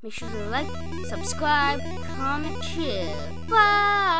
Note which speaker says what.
Speaker 1: Make sure to like, subscribe, comment, share. Bye!